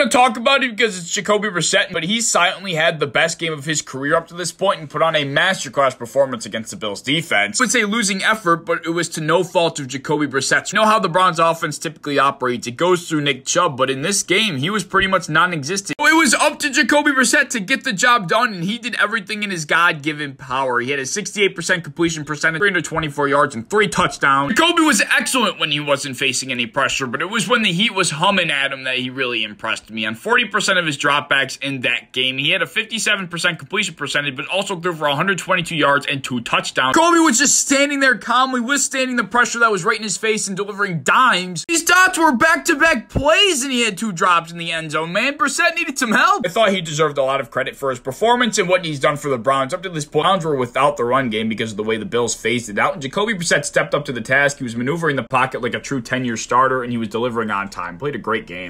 going to talk about it because it's Jacoby Brissett, but he silently had the best game of his career up to this point and put on a masterclass performance against the Bills defense. I would say losing effort, but it was to no fault of Jacoby Brissett. You know how the Browns offense typically operates. It goes through Nick Chubb, but in this game, he was pretty much non-existent. Was up to Jacoby Brissett to get the job done, and he did everything in his God-given power. He had a 68% completion percentage, 324 yards, and three touchdowns. Jacoby was excellent when he wasn't facing any pressure, but it was when the heat was humming at him that he really impressed me. On 40% of his dropbacks in that game, he had a 57% completion percentage, but also threw for 122 yards and two touchdowns. Jacoby was just standing there calmly, withstanding the pressure that was right in his face and delivering dimes. These dots were back-to-back plays, and he had two drops in the end zone, man. Brissett needed some help. I thought he deserved a lot of credit for his performance and what he's done for the Browns. Up to this point, Browns were without the run game because of the way the Bills phased it out. And Jacoby Brissett stepped up to the task. He was maneuvering the pocket like a true 10-year starter, and he was delivering on time. Played a great game.